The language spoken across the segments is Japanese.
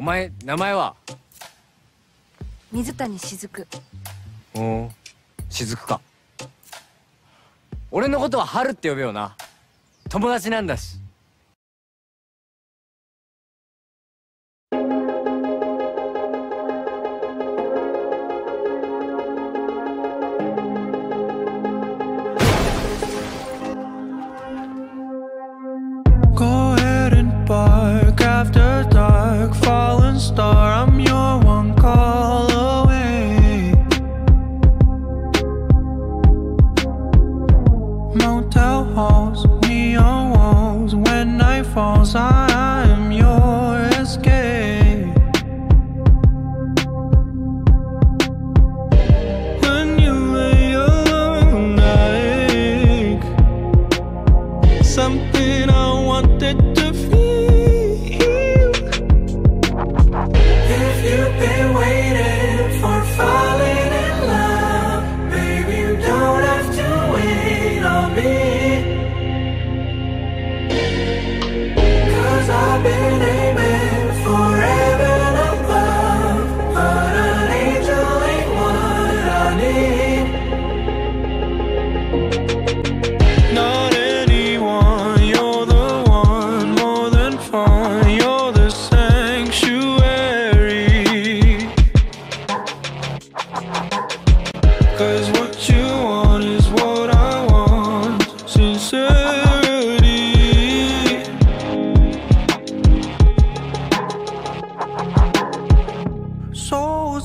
お前名前は？水谷しずく。うん。しずくか。俺のことは春って呼べよな。友達なんだし。halls, neon walls. When night falls, I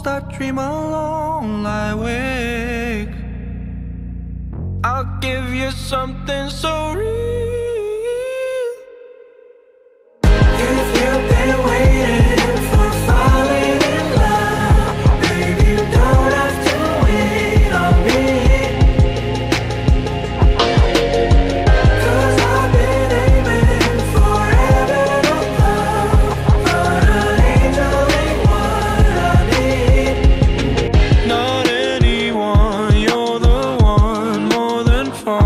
that dream alone, I wake. I'll give you something so real.